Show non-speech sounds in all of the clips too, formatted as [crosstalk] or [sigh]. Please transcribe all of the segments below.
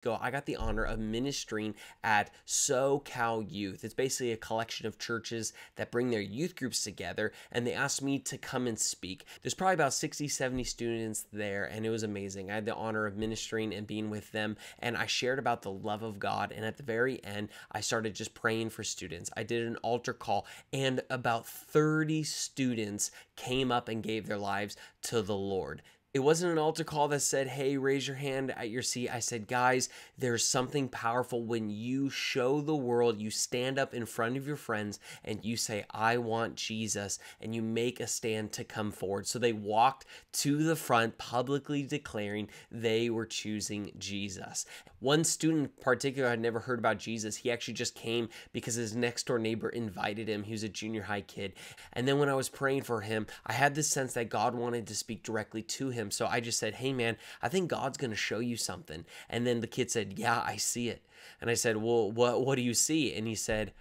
ago, I got the honor of ministering at SoCal Youth. It's basically a collection of churches that bring their youth groups together, and they asked me to come and speak. There's probably about 60, 70 students there, and it was amazing. I had the honor of ministering and being with them, and I shared about the love of God. And at the very end, I started just praying for students. I did an altar call, and about 30 students came up and gave their lives to the Lord it wasn't an altar call that said, hey, raise your hand at your seat. I said, guys, there's something powerful when you show the world, you stand up in front of your friends and you say, I want Jesus, and you make a stand to come forward. So they walked to the front, publicly declaring they were choosing Jesus. One student in particular had never heard about Jesus. He actually just came because his next door neighbor invited him. He was a junior high kid. And then when I was praying for him, I had this sense that God wanted to speak directly to him him. So I just said, Hey, man, I think God's going to show you something. And then the kid said, Yeah, I see it. And I said, Well, what, what do you see? And he said,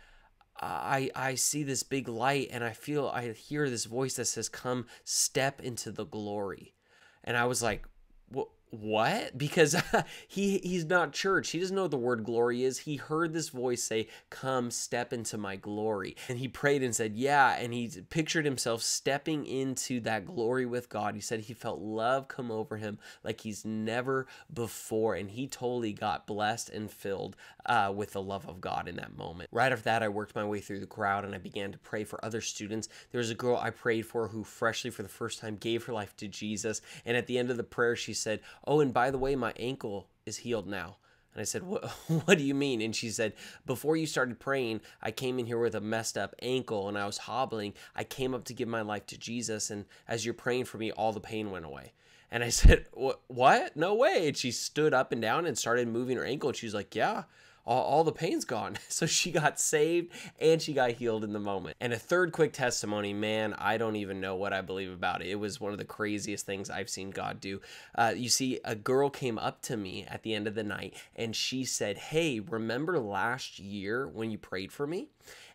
I, I see this big light and I feel, I hear this voice that says, Come step into the glory. And I was like, What? What? [laughs] Because [laughs] he he's not church. He doesn't know what the word glory is. He heard this voice say come step into my glory. And he prayed and said yeah. And he pictured himself stepping into that glory with god. He said he felt love come over him like he's never before. And he totally got blessed and filled uh, with the love of god in that moment. Right after that i worked my way through the crowd and i began to pray for other students. There was a girl i prayed for who freshly for the first time gave her life to jesus. And at the end of the prayer she said Oh, and by the way, my ankle is healed now. And I said, what, [laughs] what do you mean? And she said, Before you started praying, I came in here with a messed up ankle and I was hobbling. I came up to give my life to Jesus. And as you're praying for me, all the pain went away. And I [laughs] said, What? No way. And she stood up and down and started moving her ankle. And she was like, Yeah all, all the pain's gone. [laughs] So she got saved and she got healed in the moment. And a third quick testimony, man, I don't even know what I believe about it. It was one of the craziest things I've seen God do. Uh, you see, a girl came up to me at the end of the night and she said, Hey, remember last year when you prayed for me?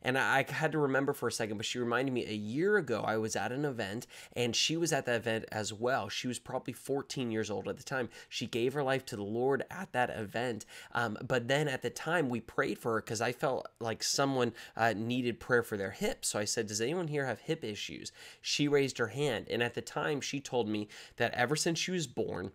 And I had to remember for a second, but she reminded me a year ago I was at an event and she was at that event as well. She was probably 14 years old at the time. She gave her life to the Lord at that event. Um, but then at the time we prayed for her because I felt like someone uh, needed prayer for their hips. So I said, Does anyone here have hip issues? She raised her hand. And at the time, she told me that ever since she was born,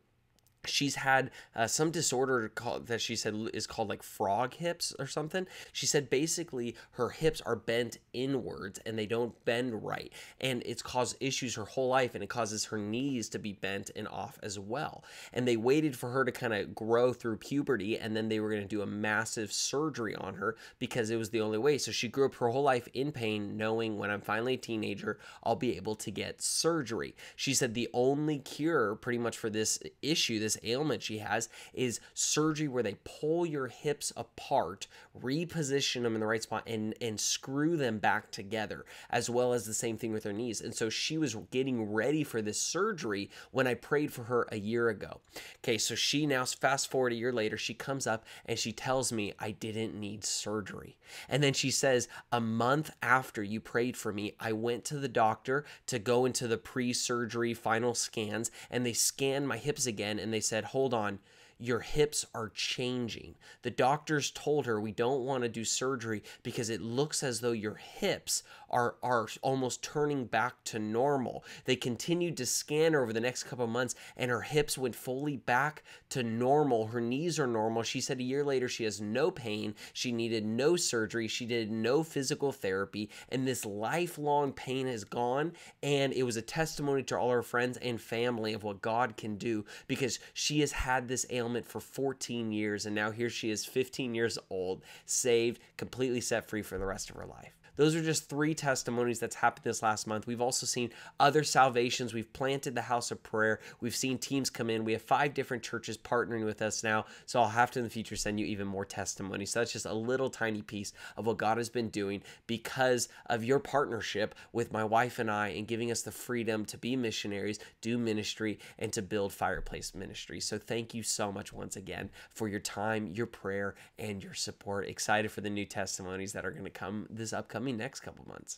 she's had uh, some disorder called, that she said is called like frog hips or something. She said basically her hips are bent inwards and they don't bend right. And it's caused issues her whole life and it causes her knees to be bent and off as well. And they waited for her to kind of grow through puberty and then they were going to do a massive surgery on her because it was the only way. So she grew up her whole life in pain knowing when i'm finally a teenager i'll be able to get surgery. She said the only cure pretty much for this issue this ailment she has is surgery where they pull your hips apart, reposition them in the right spot, and, and screw them back together, as well as the same thing with her knees. And so she was getting ready for this surgery when I prayed for her a year ago. Okay, so she now, fast forward a year later, she comes up and she tells me I didn't need surgery. And then she says, A month after you prayed for me, I went to the doctor to go into the pre surgery final scans, and they scanned my hips again and they they said, hold on, your hips are changing. The doctors told her we don't want to do surgery because it looks as though your hips are, are almost turning back to normal. They continued to scan her over the next couple months and her hips went fully back to normal. Her knees are normal. She said a year later she has no pain. She needed no surgery. She did no physical therapy. And this lifelong pain is gone. And it was a testimony to all her friends and family of what God can do because she has had this ailment for 14 years. And now here she is, 15 years old, saved, completely set free for the rest of her life. Those are just three testimonies that's happened this last month. We've also seen other salvations. We've planted the house of prayer. We've seen teams come in. We have five different churches partnering with us now. So I'll have to in the future send you even more testimonies. So that's just a little tiny piece of what God has been doing because of your partnership with my wife and I and giving us the freedom to be missionaries, do ministry, and to build Fireplace Ministry. So thank you so much once again for your time, your prayer, and your support. Excited for the new testimonies that are going to come this upcoming next couple months.